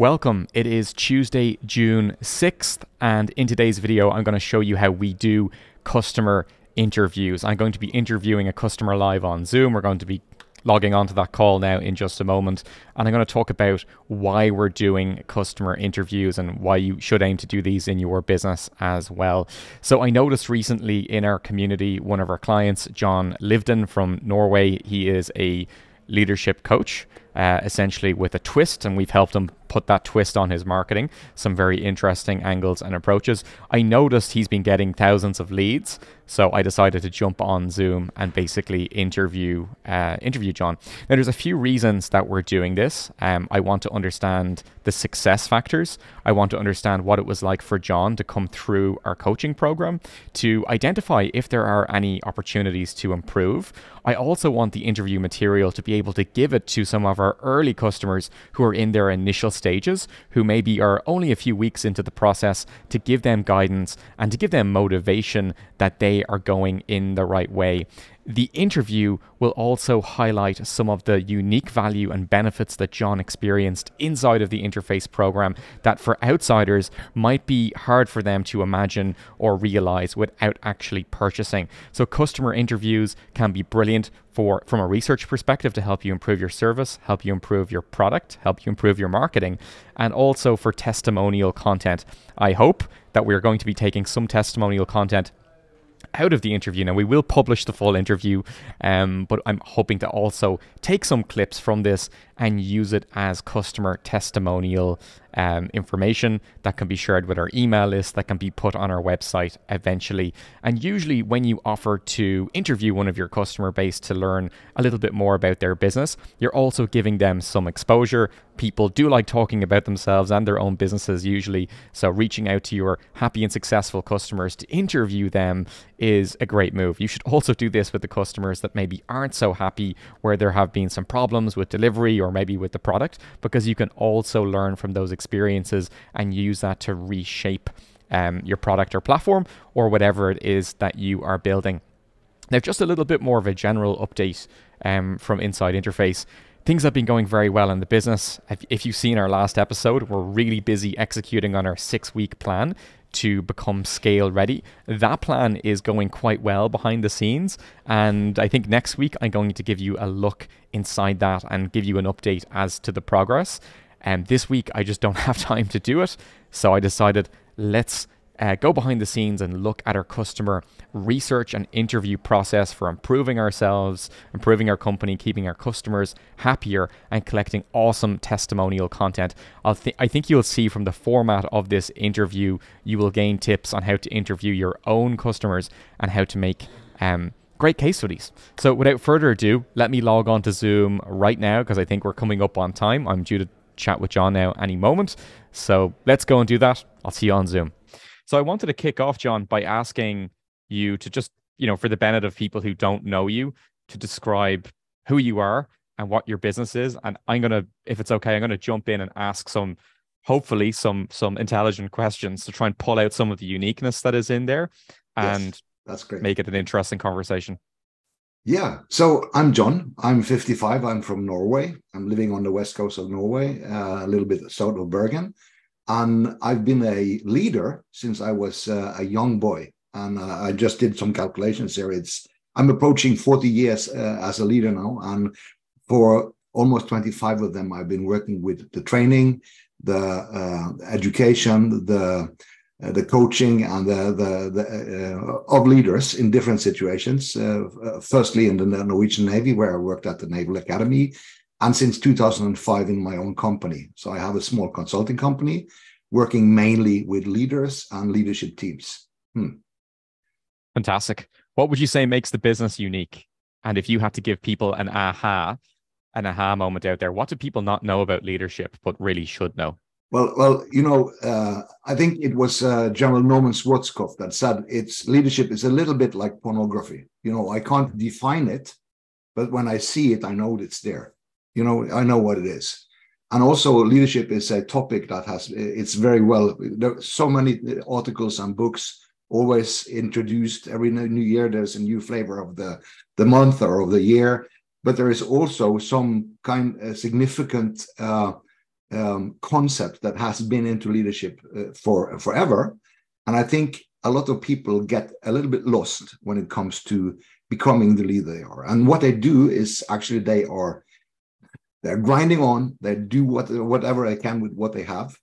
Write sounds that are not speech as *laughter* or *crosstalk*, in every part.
Welcome. It is Tuesday, June 6th, and in today's video, I'm going to show you how we do customer interviews. I'm going to be interviewing a customer live on Zoom. We're going to be logging onto that call now in just a moment. And I'm going to talk about why we're doing customer interviews and why you should aim to do these in your business as well. So I noticed recently in our community, one of our clients, John Livden from Norway, he is a leadership coach, uh, essentially with a twist, and we've helped him put that twist on his marketing. Some very interesting angles and approaches. I noticed he's been getting thousands of leads, so I decided to jump on Zoom and basically interview uh, interview John. Now, there's a few reasons that we're doing this. Um, I want to understand the success factors. I want to understand what it was like for John to come through our coaching program to identify if there are any opportunities to improve. I also want the interview material to be able to give it to some of our early customers who are in their initial stages, who maybe are only a few weeks into the process, to give them guidance and to give them motivation that they are going in the right way. The interview will also highlight some of the unique value and benefits that John experienced inside of the interface program that for outsiders might be hard for them to imagine or realize without actually purchasing. So customer interviews can be brilliant for from a research perspective to help you improve your service, help you improve your product, help you improve your marketing, and also for testimonial content. I hope that we're going to be taking some testimonial content out of the interview. Now, we will publish the full interview, um, but I'm hoping to also take some clips from this and use it as customer testimonial um, information that can be shared with our email list, that can be put on our website eventually. And usually, when you offer to interview one of your customer base to learn a little bit more about their business, you're also giving them some exposure. People do like talking about themselves and their own businesses usually. So, reaching out to your happy and successful customers to interview them is a great move. You should also do this with the customers that maybe aren't so happy, where there have been some problems with delivery or maybe with the product, because you can also learn from those experiences and use that to reshape um, your product or platform or whatever it is that you are building. Now, just a little bit more of a general update um, from Inside Interface. Things have been going very well in the business. If, if you've seen our last episode, we're really busy executing on our six week plan to become scale ready. That plan is going quite well behind the scenes. And I think next week I'm going to give you a look inside that and give you an update as to the progress. And this week I just don't *laughs* have time to do it. So I decided let's uh, go behind the scenes and look at our customer research and interview process for improving ourselves, improving our company, keeping our customers happier, and collecting awesome testimonial content. Th- I think you'll see from the format of this interview, you will gain tips on how to interview your own customers and how to make um, great case studies. So, without further ado, let me log on to Zoom right now because I think we're coming up on time. I'm due to chat with John now any moment. So, let's go and do that. I'll see you on Zoom. So I wanted to kick off, John, by asking you to just, you know, for the benefit of people who don't know you, to describe who you are and what your business is. And I'm gonna, if it's okay, I'm gonna jump in and ask some, hopefully, some some intelligent questions to try and pull out some of the uniqueness that is in there, and yes, that's great. Make it an interesting conversation. Yeah. So I'm John. I'm 55. I'm from Norway. I'm living on the west coast of Norway, uh, a little bit south of Bergen. And I've been a leader since I was uh, a young boy. And uh, I just did some calculations here. It's I'm approaching 40 years uh, as a leader now, and for almost 25 of them, I've been working with the training, the uh, education, the uh, the coaching, and the the, the uh, of leaders in different situations. firstly, in the Norwegian Navy, where I worked at the Naval Academy, and since 2005 in my own company. So I have a small consulting company working mainly with leaders and leadership teams. Hmm. Fantastic. What would you say makes the business unique? And if you had to give people an aha, an aha moment out there, what do people not know about leadership but really should know? Well, well, you know, uh, I think it was uh, General Norman Schwarzkopf that said it's leadership is a little bit like pornography. You know, I can't define it, but when I see it, I know it's there. You know i know what it is. And also leadership is a topic that has it's very well there are so many articles and books always introduced every new year there's a new flavor of the the month or of the year. But there is also some kind of significant uh, um, concept that has been into leadership uh, for forever, and I think a lot of people get a little bit lost when it comes to becoming the leader they are. And what they do is actually they are they're grinding on. They do what whatever they can with what they have.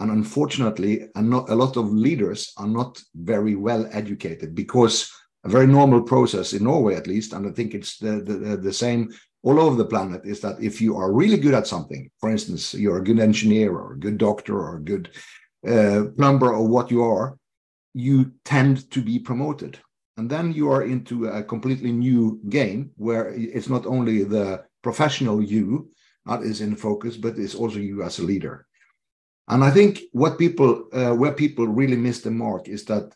And unfortunately, a, not, a lot of leaders are not very well educated because a very normal process in Norway, at least, and I think it's the, the, the same all over the planet, is that if you are really good at something, for instance, you're a good engineer or a good doctor or a good uh, plumber or what you are, you tend to be promoted. And then you are into a completely new game where it's not only the professional you that is in focus, but it's also you as a leader. And I think what people, uh, where people really miss the mark is that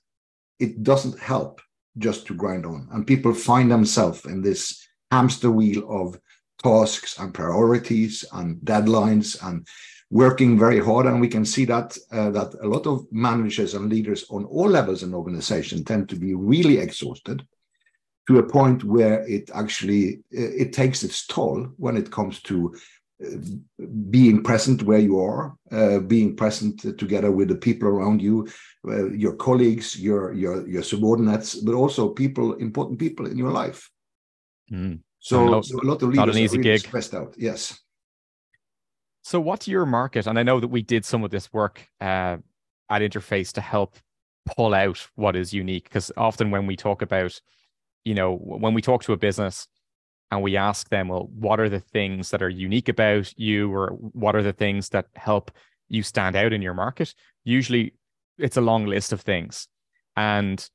it doesn't help just to grind on. And people find themselves in this hamster wheel of tasks and priorities and deadlines and working very hard. And we can see that uh, that a lot of managers and leaders on all levels in organization tend to be really exhausted to a point where it actually uh, it takes its toll when it comes to being present where you are, uh, being present together with the people around you, uh, your colleagues, your your your subordinates, but also people, important people in your life. Mm. So, so, a lot of leaders not an easy really gig. stressed out. Yes. So, what's your market? And I know that we did some of this work uh, at Interface to help pull out what is unique, because often when we talk about, you know, when we talk to a business and we ask them, well, what are the things that are unique about you, or what are the things that help you stand out in your market? Usually it's a long list of things. And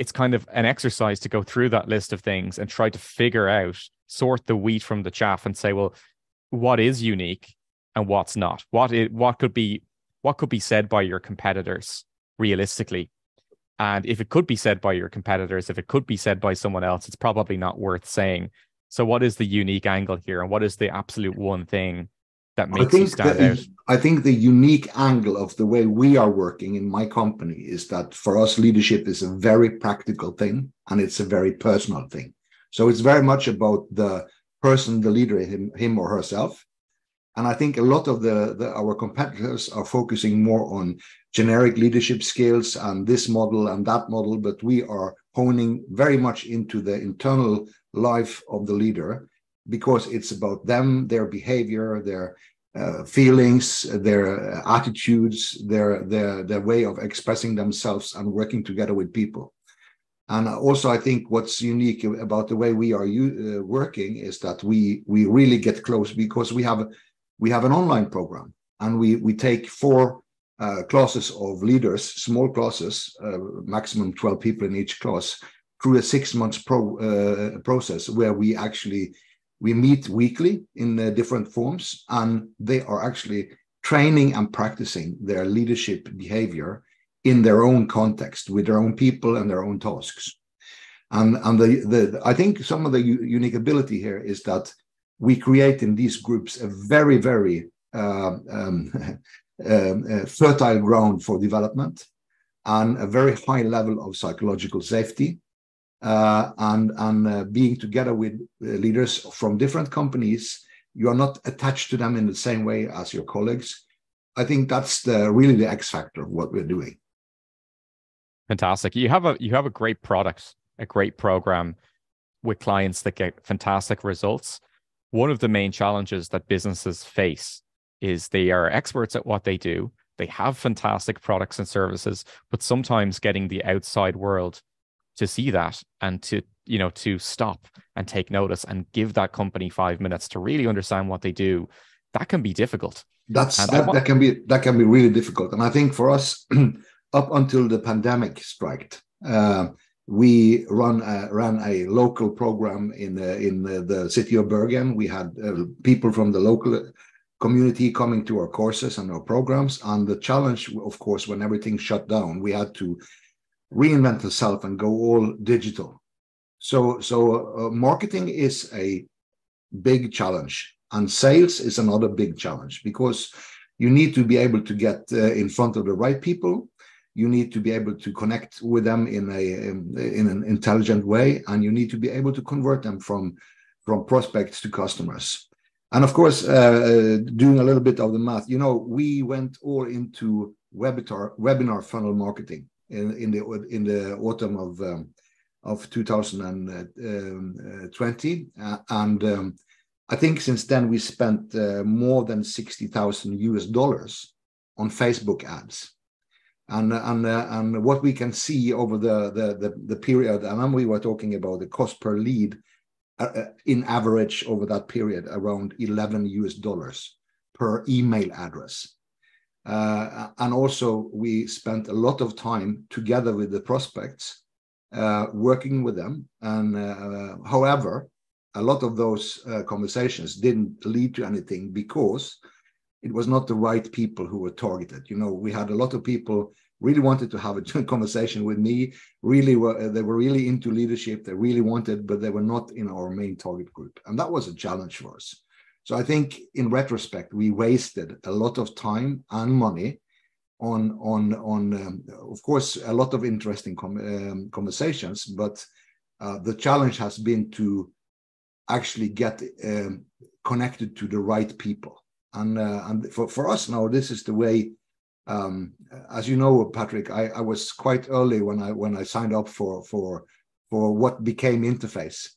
it's kind of an exercise to go through that list of things and try to figure out, sort the wheat from the chaff and say, well, what is unique and what's not? What it what could be what could be said by your competitors realistically? And if it could be said by your competitors, if it could be said by someone else, it's probably not worth saying. So, what is the unique angle here, and what is the absolute one thing that makes you stand the, out? I think the unique angle of the way we are working in my company is that for us, leadership is a very practical thing, and it's a very personal thing. So, it's very much about the person, the leader, him, him or herself, and I think a lot of the, the, our competitors are focusing more on generic leadership skills and this model and that model, but we are honing very much into the internal life of the leader because it's about them, their behavior, their uh, feelings, their attitudes, their, their their way of expressing themselves and working together with people. And also, I think what's unique about the way we are uh, working is that we we really get close because we have we have an online program and we, we take four uh, classes of leaders, small classes, uh, maximum 12 people in each class, through a six months pro, uh, process where we actually we meet weekly in uh, different forms and they are actually training and practicing their leadership behavior in their own context with their own people and their own tasks and and the, the i think some of the unique ability here is that we create in these groups a very, very uh, *laughs* um, uh, fertile ground for development and a very high level of psychological safety. Uh, and and uh, being together with uh, leaders from different companies, you are not attached to them in the same way as your colleagues. I think that's the really the X factor of what we're doing. Fantastic. You have a you have a great product, a great program with clients that get fantastic results one of the main challenges that businesses face is they are experts at what they do. They have fantastic products and services, but sometimes getting the outside world to see that and to you know to stop and take notice and give that company five minutes to really understand what they do that can be difficult that's that, that, can be that can be really difficult and i think for us *clears throat* up until the pandemic struck uh, we run a, ran a local program in the, in the, the city of Bergen. We had uh, people from the local community coming to our courses and our programs. And the challenge, of course, when everything shut down, we had to reinvent ourselves and go all digital. So, so uh, marketing is a big challenge, and sales is another big challenge because you need to be able to get uh, in front of the right people. You need to be able to connect with them in a in an intelligent way and you need to be able to convert them from from prospects to customers. And of course, uh, doing a little bit of the math, you know, we went all into webinar webinar funnel marketing in, in the in the autumn of um, of 2020, uh, and um, I think since then we spent uh, more than 60,000 US dollars on Facebook ads. And, and, uh, and what we can see over the, the, the, the period, and we were talking about the cost per lead uh, uh in average over that period, around 11 US dollars per email address. Uh, and also, we spent a lot of time together with the prospects, uh, working with them. And uh, however, a lot of those uh, conversations didn't lead to anything because it was not the right people who were targeted. You know, we had a lot of people really wanted to have a *laughs* conversation with me. Really, were they were really into leadership. They really wanted, but they were not in our main target group, and that was a challenge for us. So I think, in retrospect, we wasted a lot of time and money on on on. Um, of course, a lot of interesting um, conversations, but uh, the challenge has been to actually get um, connected to the right people. And, uh, and for, for us now, this is the way. Um, as you know, Patrick, I, I, was quite early when I when I signed up for for for what became Interface,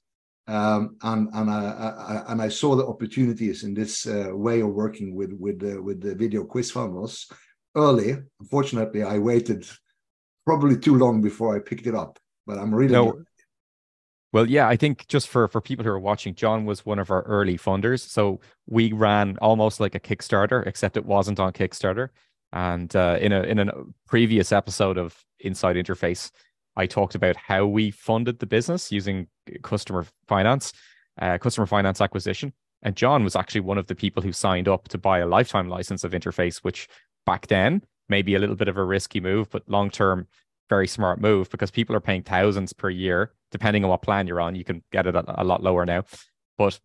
um, and and I, I, and I saw the opportunities in this uh, way of working with with uh, with the video quiz funnels early. Unfortunately, I waited probably too long before I picked it up, but I'm really no, well, yeah, I think just for for people who are watching, John was one of our early funders. So we ran almost like a Kickstarter, except it wasn't on Kickstarter. And uh, in a in a previous episode of Inside Interface, I talked about how we funded the business using customer finance, uh, customer finance acquisition. And John was actually one of the people who signed up to buy a lifetime license of Interface, which back then maybe a little bit of a risky move, but long term, very smart move because people are paying thousands per year depending on what plan you're on, you can get it a, lot lower now. But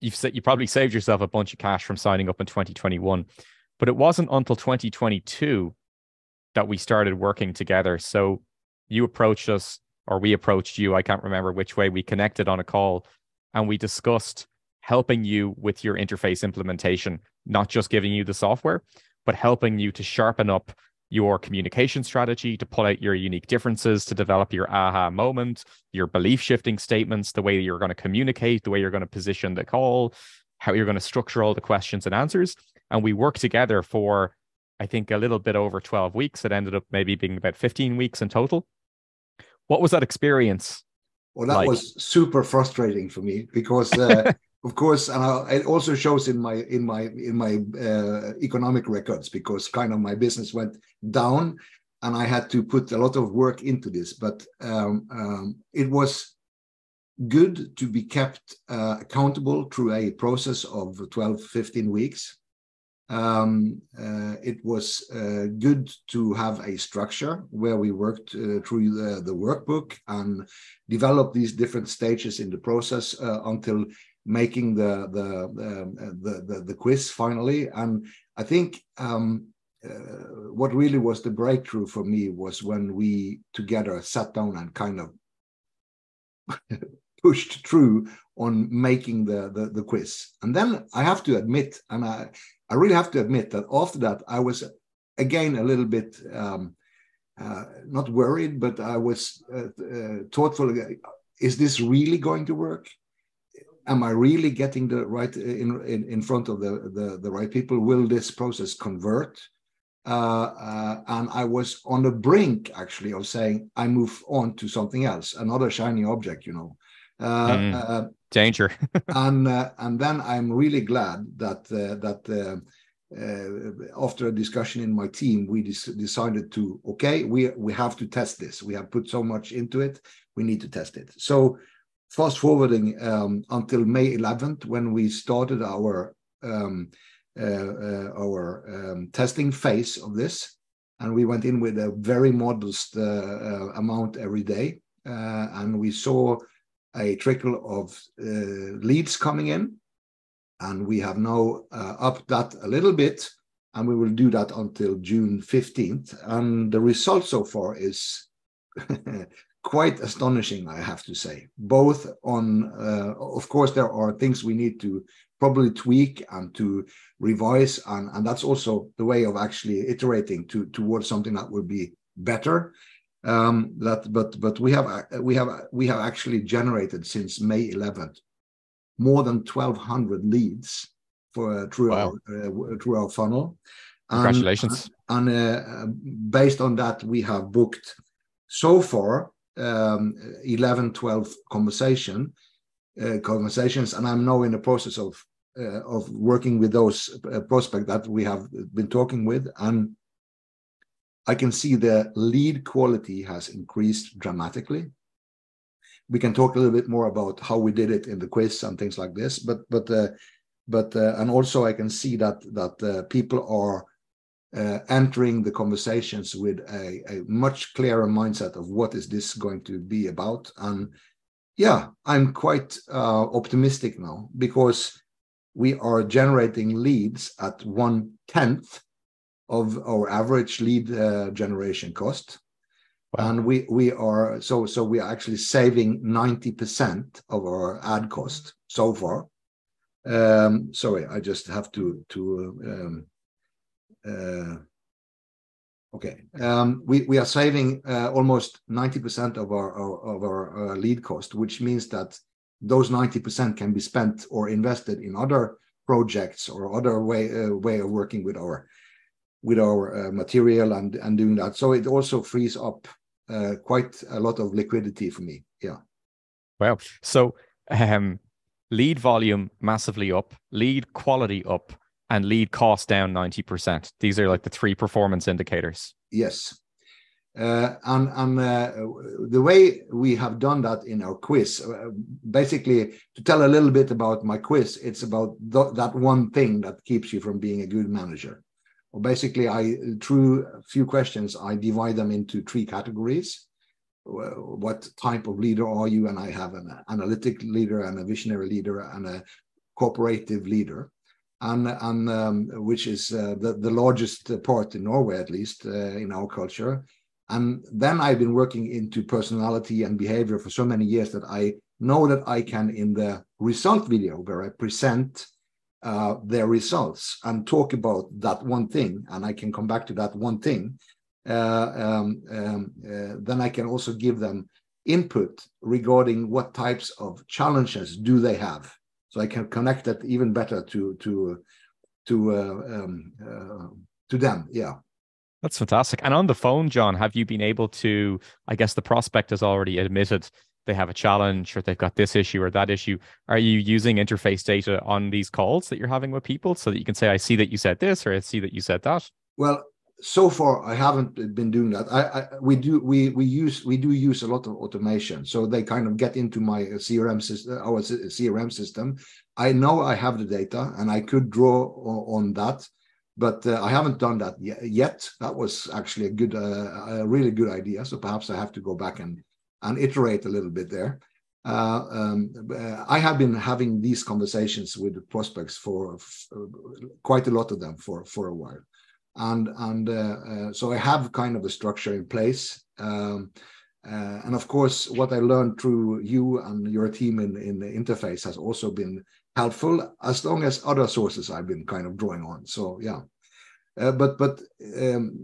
you've you probably saved yourself a bunch of cash from signing up in 2021. But it wasn't until 2022 that we started working together. So you approached us, or we approached you. I can't remember which way we connected on a call, and we discussed helping you with your interface implementation, not just giving you the software, but helping you to sharpen up your communication strategy, to pull out your unique differences, to develop your aha moment, your belief shifting statements, the way you're going to communicate, the way you're going to position the call, how you're going to structure all the questions and answers. And we work together for, I think, a little bit over 12 weeks. It ended up maybe being about 15 weeks in total. What was that experience? Well, that like? was super frustrating for me because uh, *laughs* of course, and I, it also shows in my in my in my uh, economic records because kind of my business went down, and I had to put a lot of work into this. But um, um, it was good to be kept uh, accountable through a process of 12, 15 weeks. Um, uh, it was uh, good to have a structure where we worked uh, through the, the, workbook and develop these different stages in the process uh, until making the the um, the, the, the quiz finally. And I think um, uh, what really was the breakthrough for me was when we together sat down and kind of *laughs* pushed through on making the, the, the quiz. And then I have to admit, and I I really have to admit that after that I was again a little bit um, uh, not worried, but I was uh, uh thoughtful. Is this really going to work? am I really getting the right in in, in front of the, the, the right people? Will this process convert? Uh, uh, and I was on the brink actually of saying I move on to something else, another shiny object, you know. Uh, mm, danger. *laughs* and uh, and then I'm really glad that uh, that. after a discussion in my team, we decided to okay, we we have to test this. We have put so much into it. We need to test it. So fast forwarding um, until May 11th, when we started our um, uh, uh, our um, testing phase of this, and we went in with a very modest uh, uh amount every day, uh, and we saw a trickle of uh, leads coming in, and we have now upped that a little bit, and we will do that until June 15th, and the result so far is *laughs* quite astonishing, I have to say. Both on, uh, of course, there are things we need to probably tweak and to revise. And, and that's also the way of actually iterating to towards something that will be better um, that but but we have we have we have actually generated since May 11th more than 1200 leads for uh, through wow. our uh, through our funnel congratulations and, and uh, based on that we have booked so far um, 11 12 conversation uh, conversations and i'm now in the process of uh, of working with those uh, prospects that we have been talking with and I can see the lead quality has increased dramatically. We can talk a little bit more about how we did it in the quiz and things like this, but but uh, but uh, and also I can see that that uh, people are uh, entering the conversations with a, a, much clearer mindset of what is this going to be about, and yeah, I'm quite uh, optimistic now because we are generating leads at one tenth of our average lead uh, generation cost. Wow. And we we are so so we are actually saving 90% of our ad cost so far. Um, sorry, I just have to to um, uh, okay. Um, we we are saving uh, almost 90% of our, our of our uh, lead cost, which means that those 90% can be spent or invested in other projects or other way uh, way of working with our with our uh, material and and doing that. So it also frees up uh, quite a lot of liquidity for me. Yeah. Wow. So um, lead volume massively up, lead quality up, and lead cost down ninety percent. These are like the three performance indicators. Yes. Uh, and and uh, the way we have done that in our quiz, uh, basically to tell a little bit about my quiz, it's about th- that one thing that keeps you from being a good manager or basically I through a few questions I divide them into three categories. What type of leader are you? And I have an analytic leader and a visionary leader and a cooperative leader, and and um, which is uh, the the largest part in Norway at least uh, in our culture. And then I've been working into personality and behavior for so many years that I know that I can in the result video where I present uh, their results and talk about that one thing, and I can come back to that one thing, uh, um, um, uh, then I can also give them input regarding what types of challenges do they have. So I can connect that even better to to to uh, um, uh, to them. Yeah. That's fantastic. And on the phone, John, have you been able to? I guess the prospect has already admitted they have a challenge or they've got this issue or that issue. Are you using interface data on these calls that you're having with people so that you can say i see that you said this or i see that you said that well so far i haven't been doing that. I, I, we do we we use we do use a lot of automation so they kind of get into my crm system our crm system. I know i have the data and i could draw on that but uh, i haven't done that yet. That was actually a good uh, a really good idea so perhaps i have to go back and and iterate a little bit there. Uh, um, I have been having these conversations with prospects for quite a lot of them for for a while, and and uh, uh, so I have kind of a structure in place. Um, uh, and of course, what I learned through you and your team in in the interface has also been helpful, as long as other sources I've been kind of drawing on. So yeah. Uh, but but um,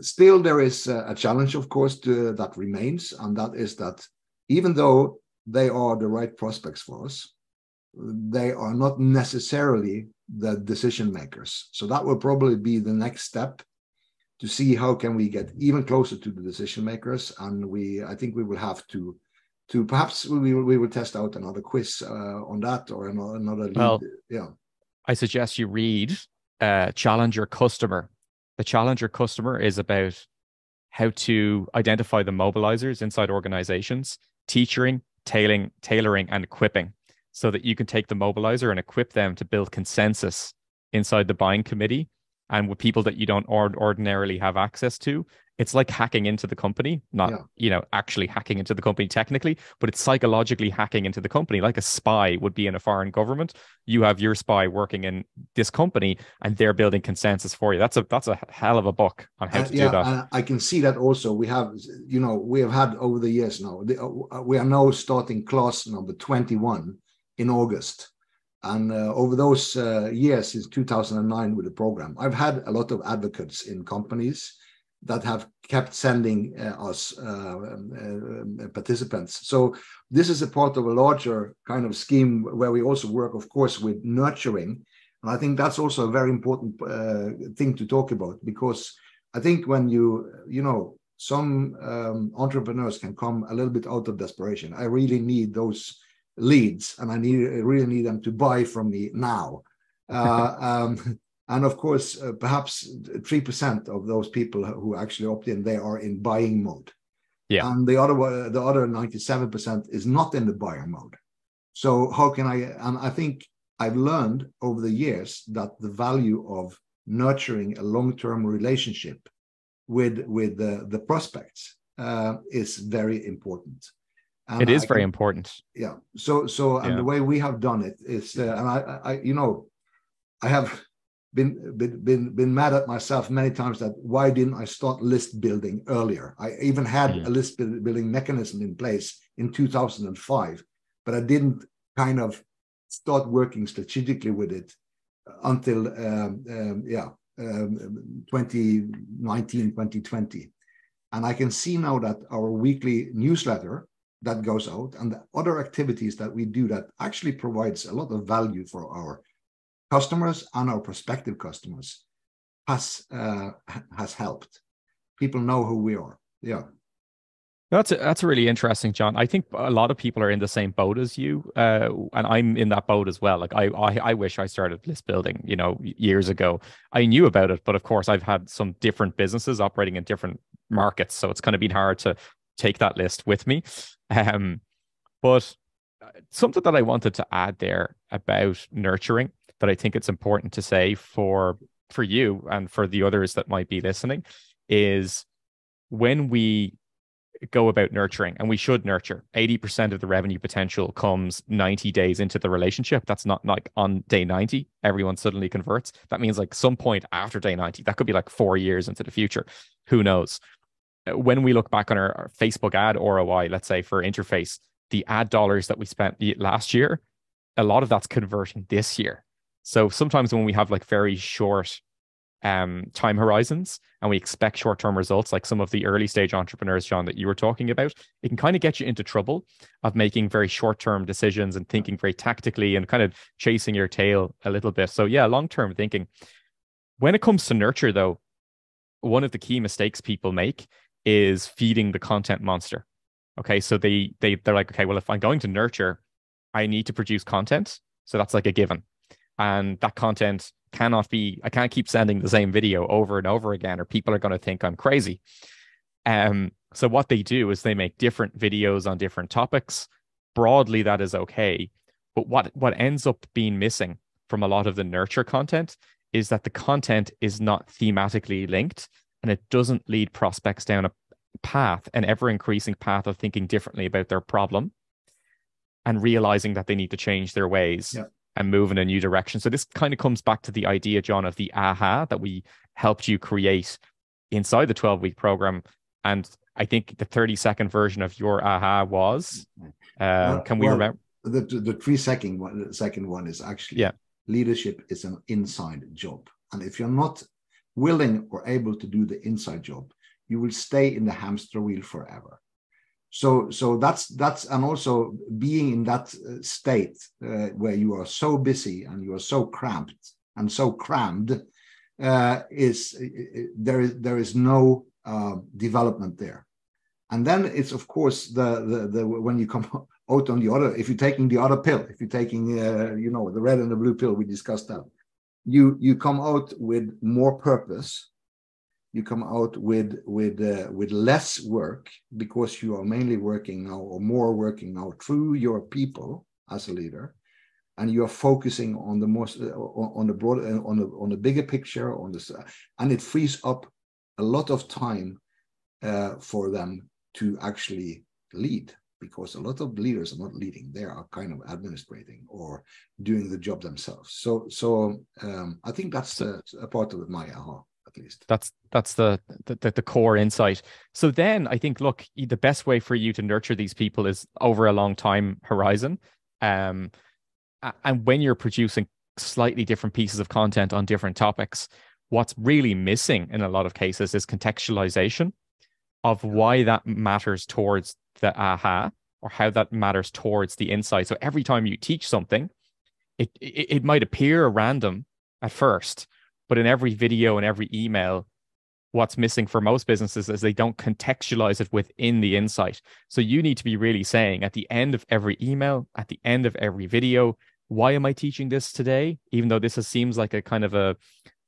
still there is a challenge, of course, to, that remains, and that is that even though they are the right prospects for us, they are not necessarily the decision makers. So that will probably be the next step to see how can we get even closer to the decision makers, and we I think we will have to to perhaps we will, we will test out another quiz uh, on that or another, another lead. Well, yeah. I suggest you read uh, challenger customer. The challenger customer is about how to identify the mobilizers inside organizations, teaching, tailoring, tailoring, and equipping so that you can take the mobilizer and equip them to build consensus inside the buying committee and with people that you don't ordinarily have access to it's like hacking into the company not yeah. you know actually hacking into the company technically but it's psychologically hacking into the company. Like a spy would be in a foreign government. You have your spy working in this company and they're building consensus for you. That's a that's a hell of a book on how uh, to yeah, do that i can see that also. We have you know we have had over the years now the, uh, we are now starting class number 21 in august. And uh, over those uh, years since 2009 with the program, I've had a lot of advocates in companies that have kept sending uh, us uh, um, uh, participants. So this is a part of a larger kind of scheme where we also work, of course, with nurturing. And I think that's also a very important uh, thing to talk about because I think when you, you know, some um, entrepreneurs can come a little bit out of desperation. I really need those leads and I need I really need them to buy from me now. Uh, *laughs* um, and of course, uh, perhaps 3% of those people who actually opt in, they are in buying mode. Yeah. And the other, the other 97% is not in the buyer mode. So how can I, and I think I've learned over the years that the value of nurturing a long-term relationship with, with the, the prospects uh, is very important. And it is I very can, important. Yeah. So, so, and yeah. the way we have done it is, uh, and I, I, you know, I have been, been been been mad at myself many times that why didn't I start list building earlier? I even had mm. a list building mechanism in place in 2005, but I didn't kind of start working strategically with it until um, um, yeah um, 2019 2020 and i can see now that our weekly newsletter that goes out and the other activities that we do that actually provides a lot of value for our customers and our prospective customers has uh, has helped. People know who we are. Yeah. That's a, that's really interesting, John. I think a lot of people are in the same boat as you, uh, and I'm in that boat as well. Like I, I, I wish I started list building, you know, years ago. I knew about it, but of course, I've had some different businesses operating in different markets, so it's kind of been hard to take that list with me. Um, but uh, something that I wanted to add there about nurturing that I think it's important to say for for you and for the others that might be listening is when we go about nurturing and we should nurture 80% of the revenue potential comes 90 days into the relationship. That's not like on day 90 everyone suddenly converts. That means like some point after day 90 that could be like 4 years into the future. Who knows? When we look back on our, our facebook ad ROI let's say for interface the ad dollars that we spent last year a lot of that's converting this year so sometimes when we have like very short um, time horizons and we expect short term results, like some of the early stage entrepreneurs, John, that you were talking about, it can kind of get you into trouble of making very short term decisions and thinking very tactically and kind of chasing your tail a little bit. So, yeah, long term thinking. When it comes to nurture, though, one of the key mistakes people make is feeding the content monster. Okay, so they they they're like, okay, well, if I'm going to nurture, I need to produce content. So that's like a given and that content cannot be i can't keep sending the same video over and over again or people are going to think i'm crazy. Um so what they do is they make different videos on different topics. Broadly that is okay. But what what ends up being missing from a lot of the nurture content is that the content is not thematically linked and it doesn't lead prospects down a path an ever increasing path of thinking differently about their problem and realizing that they need to change their ways. Yeah and move in a new direction. So this kind of comes back to the idea, John, of the aha that we helped you create inside the 12 week program. And I think the 30 second version of your aha was, uh, well, can we well, remember? The, the three second one, the second one is actually yeah. leadership is an inside job. And if you're not willing or able to do the inside job, you will stay in the hamster wheel forever so so that's that's and also being in that uh, state uh, where you are so busy and you are so cramped and so crammed uh, is there is there is no uh, development there. And then it's of course the, the the when you come *laughs* out on the other if you're taking the other pill if you're taking uh, you know the red and the blue pill we discussed that you you come out with more purpose you come out with with uh, with less work because you are mainly working now or more working now through your people as a leader and you are focusing on the most uh, on the broad uh, on the on the bigger picture on this and it frees up a lot of time uh, for them to actually lead because a lot of leaders are not leading. They are kind of administrating or doing the job themselves. So so um, i think that's a, a part of my aha at least. That's that's the, the the core insight. So then I think look, the best way for you to nurture these people is over a long time horizon. Um, and when you're producing slightly different pieces of content on different topics, what's really missing in a lot of cases is contextualization of why that matters towards the aha or how that matters towards the insight. So every time you teach something, it, it, it might appear random at first, but in every video and every email, what's missing for most businesses is they don't contextualize it within the insight. So you need to be really saying at the end of every email, at the end of every video, why am I teaching this today? Even though this is, seems like a kind of a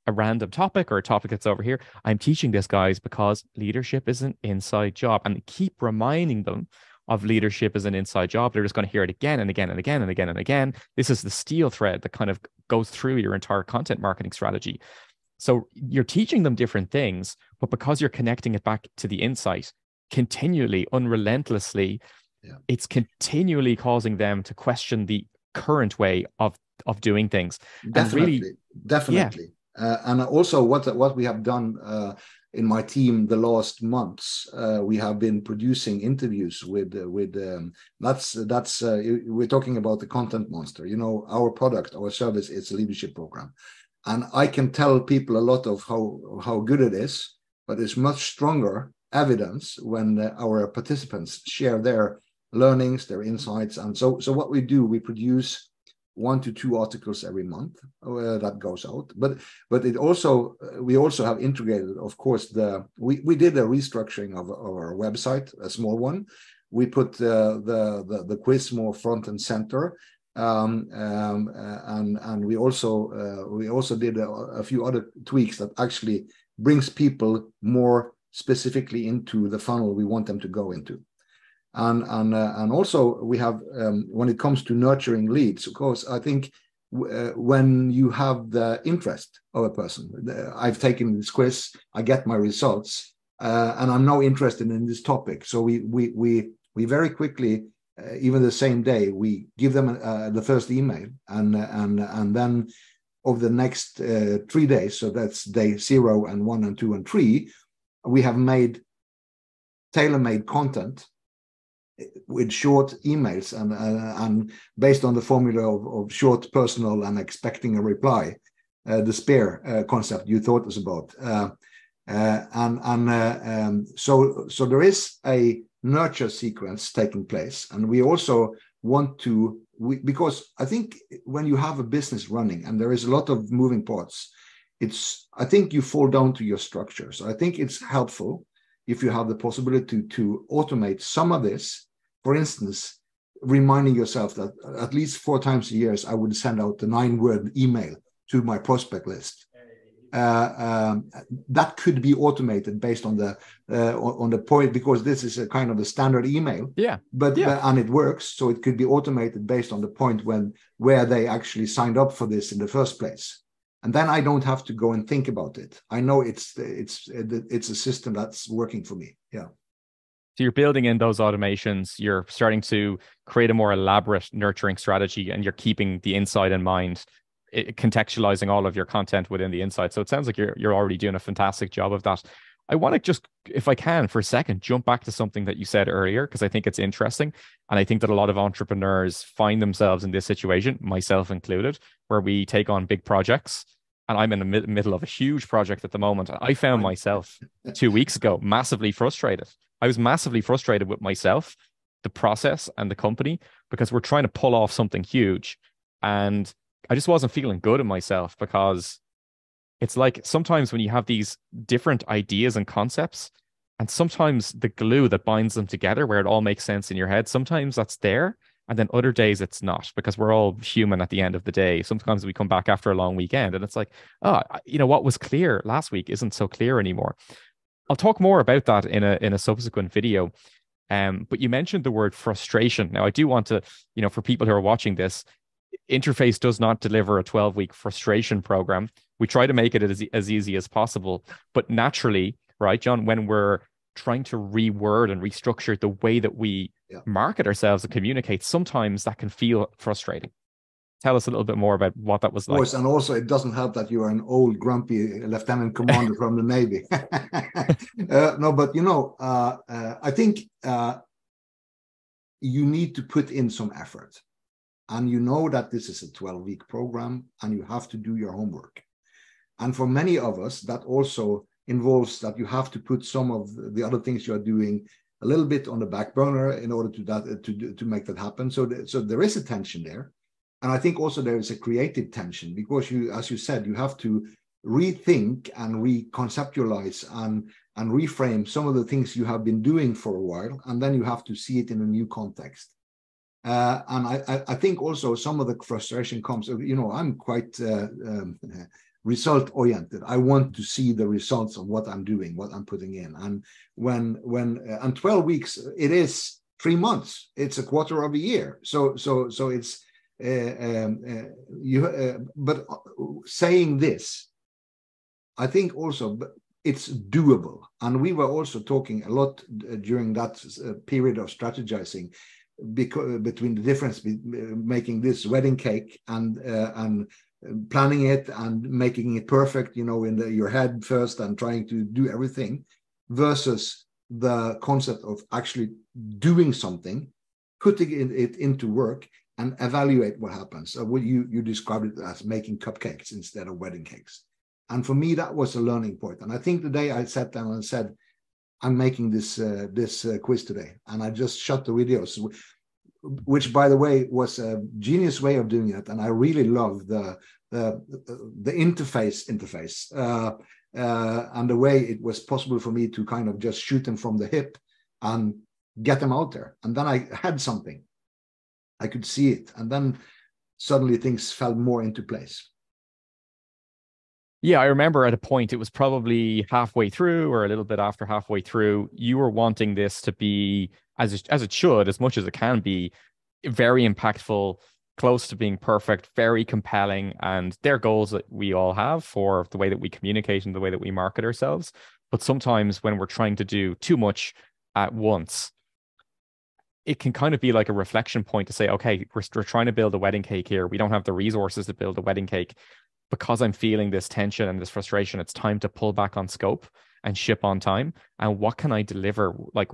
a random topic or a topic that's over here. I'm teaching this, guys, because leadership is an inside job. And keep reminding them of leadership as an inside job. They're just going to hear it again and again and again and again and again. This is the steel thread that kind of goes through your entire content marketing strategy. So you're teaching them different things, but because you're connecting it back to the insight continually, unrelentlessly, yeah. it's continually causing them to question the current way of of doing things. Definitely, really, definitely. Yeah. Uh, and also, what what we have done uh, in my team the last months, uh, we have been producing interviews with uh, with. Um, that's that's uh, we're talking about the content monster. You know, our product, our service, it's a leadership program and I can tell people a lot of how how good it is, but it's much stronger evidence when uh, our participants share their learnings, their insights, and so so what we do, we produce one to two articles every month uh, that goes out. But but it also uh, we also have integrated of course the we, we did a restructuring of, of our website a small one. We put uh, the, the the quiz more front and center um, um, uh, and and we also uh, we also did a, a, few other tweaks that actually brings people more specifically into the funnel we want them to go into and and uh, and also we have um, when it comes to nurturing leads of course i think uh, when you have the interest of a person i've taken this quiz i get my results uh, and i'm now interested in this topic. So we we we we very quickly uh, even the same day, we give them uh, the first email, and and and then over the next uh, three days, so that's day zero and one and two and three, we have made tailor-made content with short emails and uh, and based on the formula of, of, short personal and expecting a reply uh, the SPEAR uh, concept you thought was about and and um, so so there is a nurture sequence taking place. And we also want to, we, because I think when you have a business running and there is a lot of moving parts, it's, I think you fall down to your structure. So I think it's helpful if you have the possibility to, to automate some of this. For instance, reminding yourself that at least four times a year, I would send out the nine word email to my prospect list uh, um, that could be automated based on the uh, on the point because this is a kind of a standard email. Yeah. But, yeah. and it works, so it could be automated based on the point when where they actually signed up for this in the first place. And then I don't have to go and think about it. I know it's it's it's a system that's working for me. Yeah. So you're building in those automations, you're starting to create a more elaborate nurturing strategy, and you're keeping the inside in mind contextualizing all of your content within the insight. So it sounds like you're you're already doing a fantastic job of that. I want to just, if I can, for a second, jump back to something that you said earlier because I think it's interesting, and I think that a lot of entrepreneurs find themselves in this situation, myself included, where we take on big projects. And I'm in the mid- middle of a huge project at the moment. I found myself two weeks ago massively frustrated. I was massively frustrated with myself, the process, and the company because we're trying to pull off something huge. And I just wasn't feeling good in myself because it's like sometimes when you have these different ideas and concepts, and sometimes the glue that binds them together, where it all makes sense in your head, sometimes that's there. And then other days it's not because we're all human at the end of the day. Sometimes we come back after a long weekend and it's like, oh, you know, what was clear last week isn't so clear anymore. I'll talk more about that in a in a subsequent video. Um, but you mentioned the word frustration. Now, I do want to, you know, for people who are watching this, interface does not deliver a 12 week frustration program we try to make it as, as easy as possible but naturally right john when we're trying to reword and restructure the way that we yeah. market ourselves and communicate sometimes that can feel frustrating tell us a little bit more about what that was like. Of Course, and also it doesn't help that you are an old, grumpy lieutenant commander from the Navy. *laughs* uh, no, but you know, uh, uh, I think uh, you need to put in some effort and you know that this is a 12 week program and you have to do your homework. And for many of us, that also involves that you have to put some of the other things you are doing a little bit on the back burner in order to that to to make that happen. So so there is a tension there, and I think also there is a creative tension because you, as you said, you have to rethink and reconceptualize and and reframe some of the things you have been doing for a while, and then you have to see it in a new context. Uh, and I, I think also some of the frustration comes. You know, I'm quite uh, um, *laughs* result oriented i want to see the results of what i'm doing what i'm putting in and when when uh, and 12 weeks it is three months it's a quarter of a year so so so it's um, uh, uh, but uh, saying this i think also it's doable. And we were also talking a lot uh, during that period of strategizing because between the difference be, making this wedding cake and and planning it and making it perfect, you know, in the, your head first and trying to do everything versus the concept of actually doing something, putting it into work and evaluate what happens. So what you, you described it as making cupcakes instead of wedding cakes. And for me, that was a learning point. And I think the day I sat down and said, I'm making this uh, this uh, quiz today, and I just shot the videos which by the way was a genius way of doing it and i really love the the, the interface interface uh, uh, and the way it was possible for me to kind of just shoot them from the hip and get them out there and then i had something i could see it and then suddenly things fell more into place yeah, I remember at a point, it was probably halfway through or a little bit after halfway through, you were wanting this to be as it, as it should, as much as it can be, very impactful, close to being perfect, very compelling, and they're goals that we all have for the way that we communicate and the way that we market ourselves. But sometimes when we're trying to do too much at once, it can kind of be like a reflection point to say, okay, we're, we're trying to build a wedding cake here. We don't have the resources to build a wedding cake. Because I'm feeling this tension and this frustration, it's time to pull back on scope and ship on time. And what can I deliver? Like,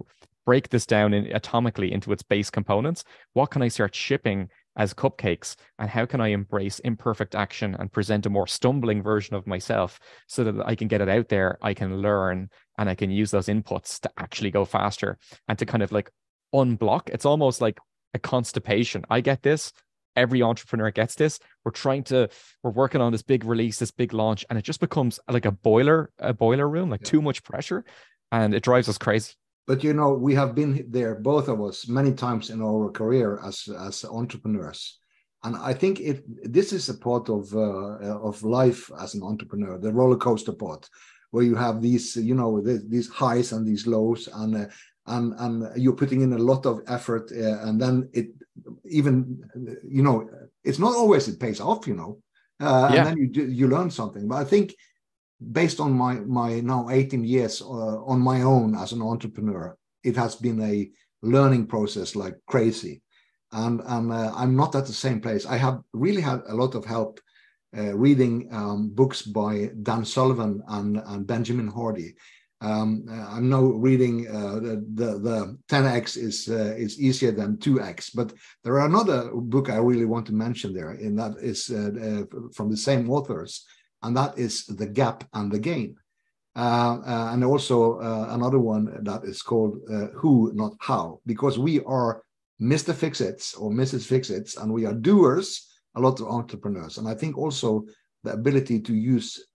break this down in, atomically into its base components. What can I start shipping as cupcakes? And how can I embrace imperfect action and present a more stumbling version of myself so that I can get it out there, I can learn, and I can use those inputs to actually go faster and to kind of like unblock? It's almost like a constipation. I get this. Every entrepreneur gets this. We're trying to, we're working on this big release, this big launch, and it just becomes like a boiler, a boiler room, like yeah. too much pressure, and it drives us crazy but you know we have been there both of us many times in our career as as entrepreneurs and i think it this is a part of uh, of life as an entrepreneur the roller coaster part where you have these you know these highs and these lows and uh, and and you're putting in a lot of effort uh, and then it even you know it's not always it pays off you know uh, yeah. and then you you learn something. But i think based on my my now 18 years uh, on my own as an entrepreneur it has been a learning process like crazy. And and uh, i'm not at the same place. I have really had a lot of help uh, reading um, books by dan sullivan and, and benjamin hardy um, uh, i'm now reading uh, the, the, the 10x is uh, is easier than 2x but there are another book i really want to mention there and that is from the same authors and that is the gap and the gain. Uh, uh, and also uh, another one that is called uh, who, not how, because we are Mr. Fix-Its or Mrs. Fix-Its, and we are doers, a lot of entrepreneurs. And I think also the ability to use,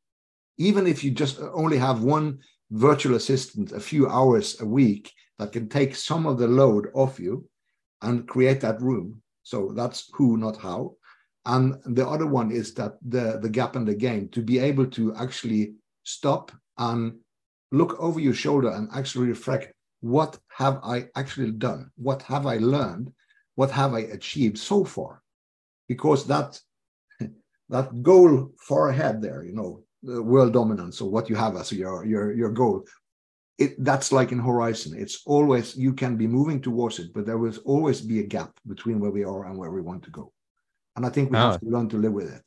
even if you just only have one virtual assistant a few hours a week that can take some of the load off you and create that room. So that's who, not how. And the other one is that the, the gap and the gain, to be able to actually stop and look over your shoulder and actually reflect what have I actually done? What have I learned? What have I achieved so far? Because that *laughs* that goal far ahead there, you know, world dominance or what you have as your your your goal, it that's like in horizon. It's always you can be moving towards it, but there will always be a gap between where we are and where we want to go. And I think we oh. have to learn to live with it.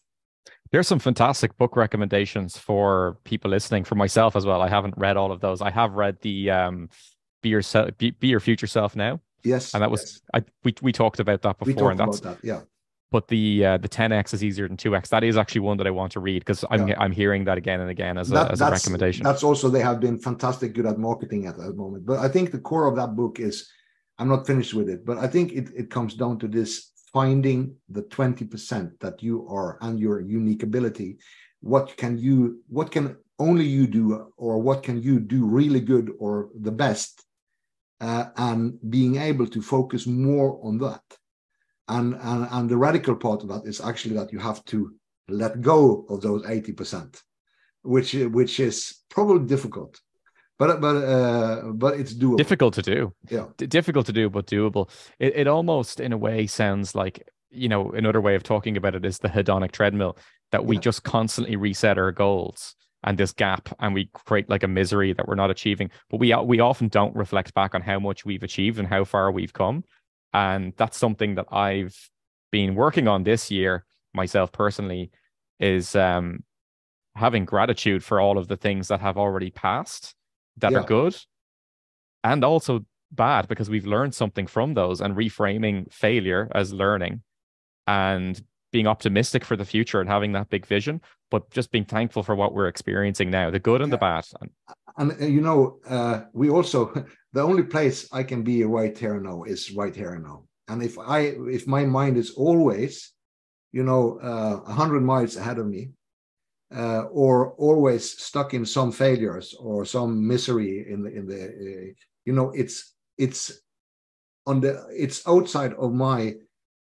There's some fantastic book recommendations for people listening, for myself as well. I haven't read all of those. I have read the um, "Be Yourself, Be, Be Your Future Self Now." Yes, and that was yes. I we we talked about that before, and that's that, yeah. But the uh, the 10x is easier than 2x. That is actually one that I want to read because I'm yeah. I'm hearing that again and again as, that, a, as a recommendation. That's also they have been fantastic good at marketing at that moment. But I think the core of that book is I'm not finished with it, but I think it, it comes down to this finding the 20% that you are and your unique ability. What can you what can only you do or what can you do really good or the best uh, and being able to focus more on that and, and and the radical part of that is actually that you have to let go of those 80% which which is probably difficult but but uh, but it's doable. Difficult to do. Yeah. D- difficult to do but doable. It, it almost in a way sounds like you know another way of talking about it is the hedonic treadmill that we yeah. just constantly reset our goals and this gap and we create like a misery that we're not achieving. But we we often don't reflect back on how much we've achieved and how far we've come and that's something that I've been working on this year myself personally is um, having gratitude for all of the things that have already passed that yeah. are good and also bad because we've learned something from those and reframing failure as learning and being optimistic for the future and having that big vision, but just being thankful for what we're experiencing now, the good and the bad. And, and you know, uh, we also *laughs* the only place I can be right here now is right here now. And if I if my mind is always, you know, uh, a uh, hundred miles ahead of me, uh, or always stuck in some failures or some misery in the in the, uh, you know, it's it's on the it's outside of my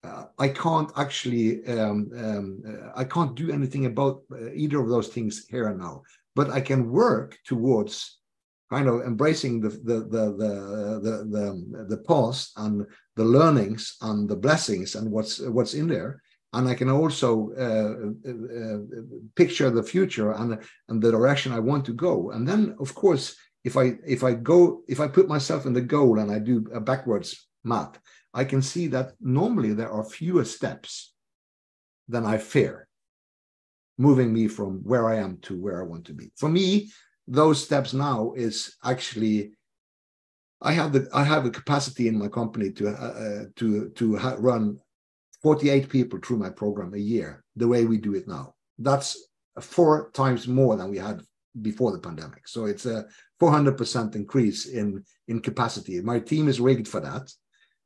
uh, I can't actually um, um, uh, I can't do anything about uh, either of those things here and now. But I can work towards kind of embracing the the the the the, the, the past and the learnings and the blessings and what's what's in there. And I can also uh, uh, picture the future and and the direction I want to go. And then, of course, if I if I go if I put myself in the goal and I do a backwards math, I can see that normally there are fewer steps than I fear, moving me from where I am to where I want to be. For me, those steps now is actually I have the I have a capacity in my company to uh, uh to to run 48 people through my program a year the way we do it now. That's four times more than we had before the pandemic. So it's a 400% increase in in capacity. My team is rigged for that.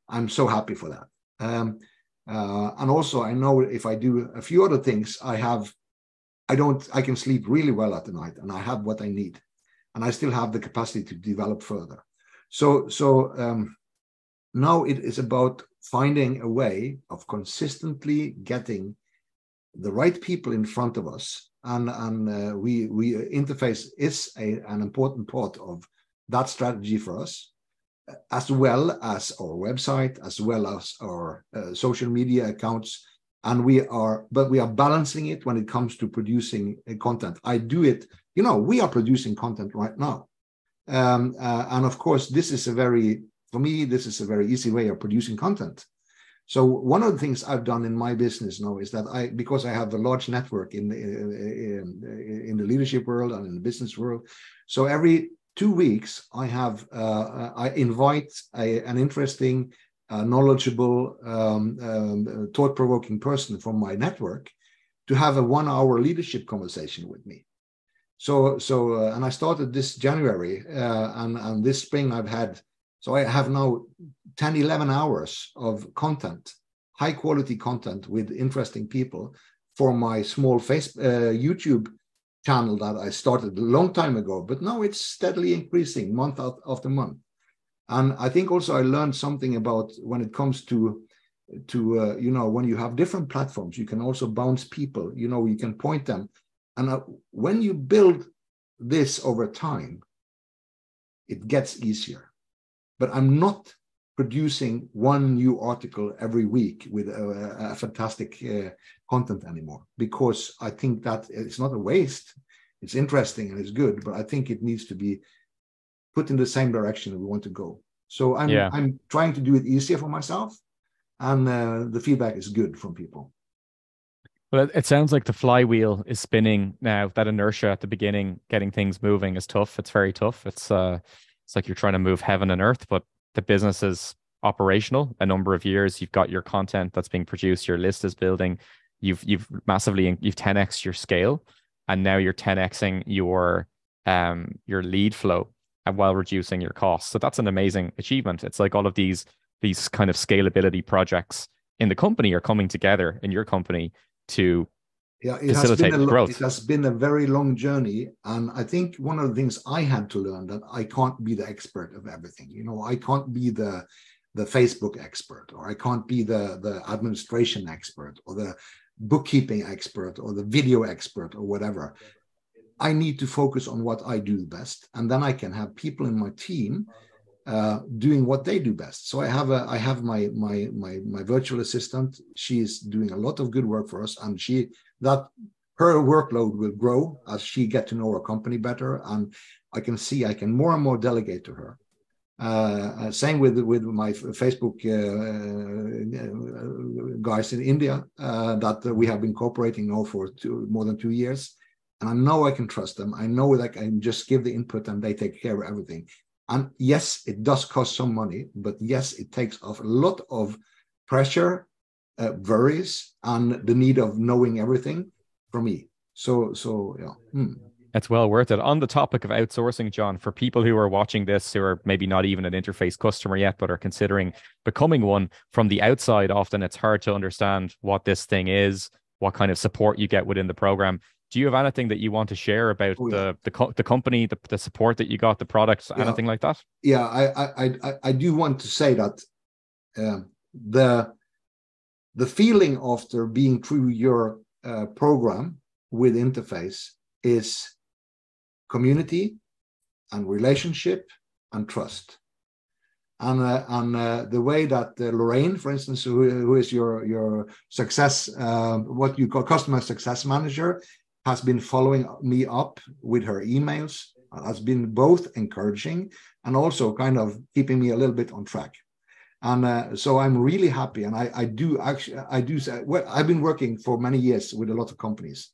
I'm so happy for that. Um, uh, and also, I know if I do a few other things, I have, I don't, I can sleep really well at the night, and I have what I need, and I still have the capacity to develop further. So, so um, now it is about finding a way of consistently getting the right people in front of us, and and uh, we we interface is a, an important part of that strategy for us as well as our website, as well as our uh, social media accounts. And we are, but we are balancing it when it comes to producing uh, content. I do it, you know, we are producing content right now. Um, uh, and of course, this is a very, for me, this is a very easy way of producing content. So one of the things I've done in my business now is that I, because I have a large network in the, in, in the leadership world and in the business world, so every two weeks, I have uh, I invite a, an interesting, uh, knowledgeable, um, um, thought-provoking person from my network to have a one-hour leadership conversation with me. So, so, uh, and I started this January, uh, and and this spring I've had. So I have now 10, 11 hours of content, high quality content with interesting people for my small face uh, YouTube channel that I started a long time ago, but now it's steadily increasing month after month. And I think also I learned something about when it comes to to uh, you know when you have different platforms, you can also bounce people. You know, you can point them, and uh, when you build this over time, it gets easier. But I'm not producing one new article every week with a, a fantastic uh, content anymore because I think that it's not a waste. It's interesting and it's good, but I think it needs to be put in the same direction that we want to go. So I'm yeah. I'm trying to do it easier for myself, and uh, the feedback is good from people. Well, it sounds like the flywheel is spinning now. That inertia at the beginning, getting things moving, is tough. It's very tough. It's uh, it's like you're trying to move heaven and earth, but the business is operational a number of years. You've got your content that's being produced, your list is building. You've you've massively you've 10x your scale, and now you're 10xing your um your lead flow and while reducing your costs. So that's an amazing achievement. It's like all of these these kind of scalability projects in the company are coming together in your company to yeah, it facilitate has been a, growth. It has been a very long journey, and I think one of the things I had to learn that I can't be the expert of everything. You know, I can't be the the Facebook expert, or I can't be the the administration expert, or the bookkeeping expert, or the video expert, or whatever. I need to focus on what I do best, and then I can have people in my team uh, doing what they do best. So I have a I have my my my my virtual assistant. She is doing a lot of good work for us, and she that her workload will grow as she get to know our company better, and I can see I can more and more delegate to her. Uh, uh same with with my Facebook uh, uh, guys in India uh, that we have been cooperating now for two, more than two years, and I know I can trust them. I know that I can just give the input and they take care of everything. And yes, it does cost some money, but yes, it takes off a lot of pressure, uh, worries, and the need of knowing everything for me. So, so yeah. Hmm. It's well worth it. On the topic of outsourcing, John, for people who are watching this who are maybe not even an interface customer yet, but are considering becoming one from the outside, often it's hard to understand what this thing is, what kind of support you get within the program do you have anything that you want to share about oh, yeah. the the, the company, the, the support that you got, the products, yeah. anything like that? Yeah, I I I, do want to say that uh, the the feeling after being through your uh, program with interface is community and relationship and trust and uh, and uh, the way that uh, Lorraine, for instance, who, who is your your success, uh, what you call customer success manager, has been following me up with her emails, has been both encouraging and also kind of keeping me a little bit on track. And uh, so I'm really happy. And I, I do actually, I do say, well, I've been working for many years with a lot of companies.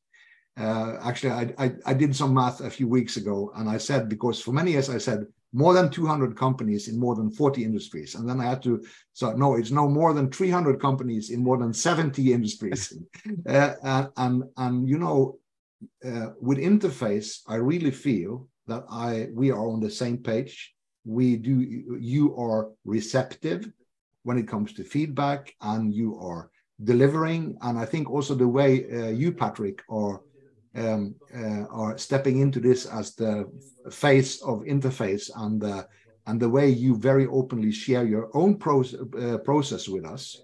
Uh, actually, I, I, I did some math a few weeks ago, and I said, because for many years I said, more than 200 companies in more than 40 industries. And then I had to, so no, it's no more than 300 companies in more than 70 industries. *laughs* uh, and, and, and, you know, uh, with interface, I really feel that I we are on the same page. We do you are receptive when it comes to feedback, and you are delivering. And I think also the way uh, you, Patrick, are um, uh, are stepping into this as the face of interface and the and the way you very openly share your own process, uh, process with us.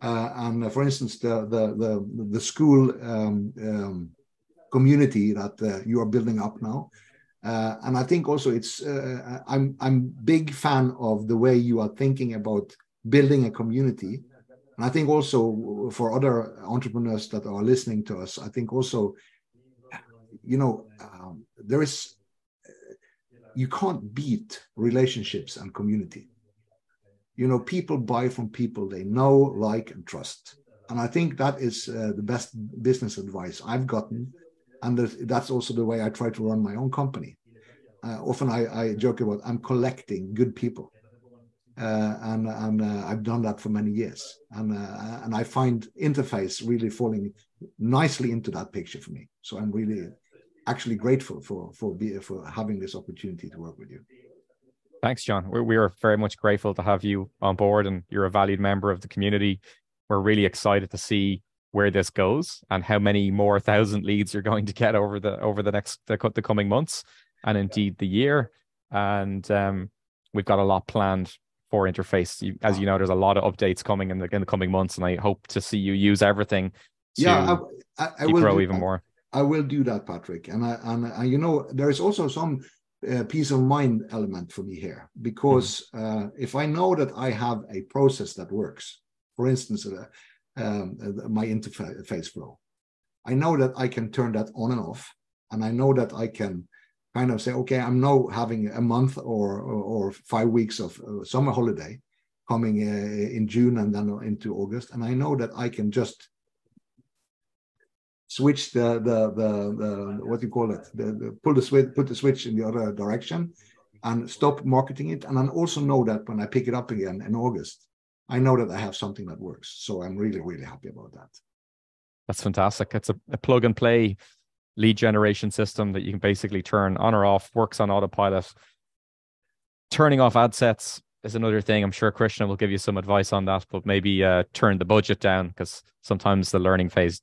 Uh, and uh, for instance, the the the, the school um, um, community that uh, you are building up now. Uh, and I think also it's I'm I'm big fan of the way you are thinking about building a community. And I think also for other entrepreneurs that are listening to us, I think also, you know, um, there is you can't beat relationships and community. You know, people buy from people they know, like, and trust. And I think that is uh, the best business advice I've gotten and that's also the way I try to run my own company. Uh, often I, I, joke about I'm collecting good people, uh, and, and uh, I've done that for many years, and uh, and I find interface really falling nicely into that picture for me. So I'm really actually grateful for for be, for having this opportunity to work with you. Thanks, John. We, we are very much grateful to have you on board, and you're a valued member of the community. We're really excited to see where this goes and how many more *laughs* thousand leads you're going to get over the over the next the, the coming months and indeed the year and um, we've got a lot planned for interface you, as you know there's a lot of updates coming in the, in the coming months and i hope to see you use everything to yeah i, I, I will grow even more i will do that patrick and i and, and you know there is also some uh, peace of mind element for me here because mm-hmm. uh, if i know that i have a process that works for instance uh, um, my interface flow. I know that I can turn that on and off, and I know that I can kind of say, okay, I'm now having a month or or, or five weeks of uh, summer holiday coming uh, in June and then into August, and I know that I can just switch the the the, the what do you call it the, the, pull the switch put the switch in the other direction and stop marketing it. And I also know that when I pick it up again in August, I know that I have something that works. So I'm really, really happy about that. That's fantastic. It's a, a plug and play lead generation system that you can basically turn on or off, works on autopilot. Turning off ad sets is another thing. I'm sure Christian will give you some advice on that, but maybe uh, turn the budget down because sometimes the learning phase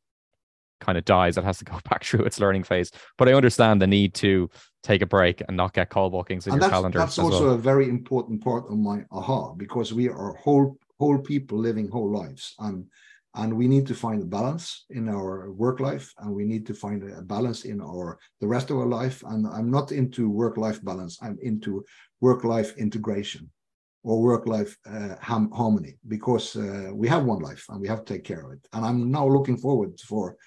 kind of dies. It has to go *laughs* back through its learning phase. But I understand the need to take a break and not get call bookings in and your that's, calendar. That's also well. a very important part of my aha because we are whole whole people living whole lives and and we need to find a balance in our work life and we need to find a balance in our the rest of our life and i'm not into work life balance i'm into work life integration or work life uh, harmony because uh, we have one life and we have to take care of it and i'm now looking forward for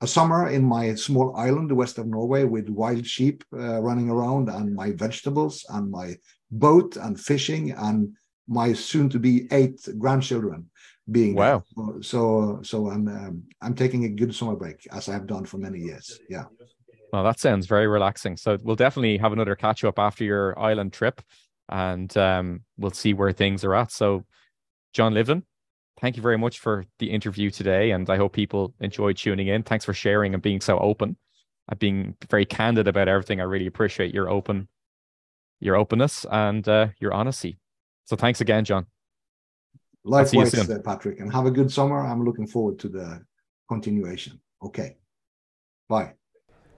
a summer in my small island the west of norway with wild sheep uh, running around and my vegetables and my boat and fishing and my soon to be eight grandchildren being wow. There. So so I'm um, I'm taking a good summer break as I have done for many years. Yeah. Well, that sounds very relaxing. So we'll definitely have another catch up after your island trip, and um, we'll see where things are at. So, John Livden, thank you very much for the interview today, and I hope people enjoyed tuning in. Thanks for sharing and being so open, and being very candid about everything. I really appreciate your open, your openness and uh, your honesty. So thanks again, John. Likewise, uh, Patrick, and have a good summer. I'm looking forward to the continuation. Okay. Bye.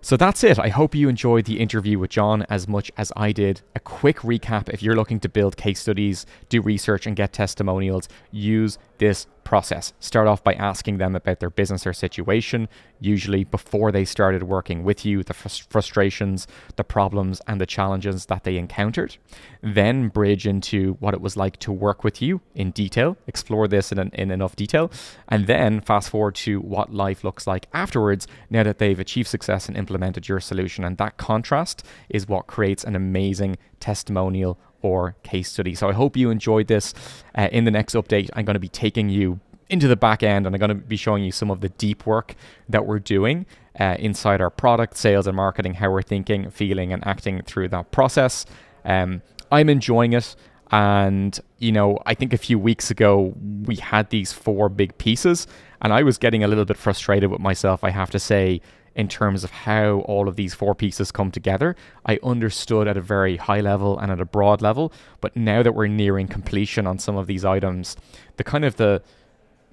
So that's it. I hope you enjoyed the interview with John as much as I did. A quick recap if you're looking to build case studies, do research, and get testimonials, use this process. Start off by asking them about their business or situation, usually before they started working with you, the frustrations, the problems, and the challenges that they encountered. Then bridge into what it was like to work with you in detail, explore this in, an, in enough detail, and then fast forward to what life looks like afterwards now that they've achieved success and implemented your solution. And that contrast is what creates an amazing testimonial or case study. So I hope you enjoyed this. Uh, in the next update, I'm going to be taking you into the back end and I'm going to be showing you some of the deep work that we're doing uh, inside our product, sales, and marketing, how we're thinking, feeling, and acting through that process. Um, I'm enjoying it. And, you know, I think a few weeks ago we had these four big pieces, and I was getting a little bit frustrated with myself, I have to say, in terms of how all of these four pieces come together. I understood at a very high level and at a broad level, but now that we're nearing completion on some of these items, the kind of the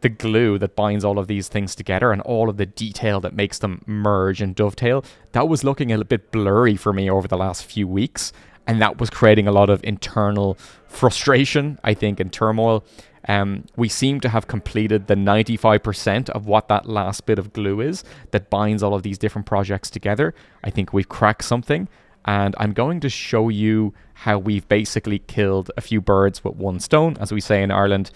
the glue that binds all of these things together and all of the detail that makes them merge and dovetail, that was looking a little bit blurry for me over the last few weeks. And that was creating a lot of internal frustration, I think, and turmoil. Um, we seem to have completed the 95% of what that last bit of glue is that binds all of these different projects together. I think we've cracked something, and I'm going to show you how we've basically killed a few birds with one stone, as we say in Ireland.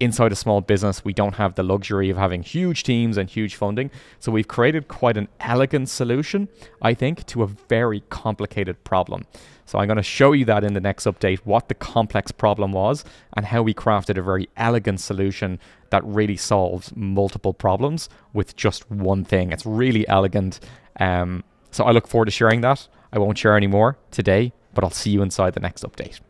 Inside a small business, we don't have the luxury of having huge teams and huge funding. So we've created quite an elegant solution, I think, to a very complicated problem. So I'm going to show you that in the next update, what the complex problem was and how we crafted a very elegant solution that really solves multiple problems with just one thing. It's really elegant. Um, so I look forward to sharing that. I won't share any more today, but I'll see you inside the next update.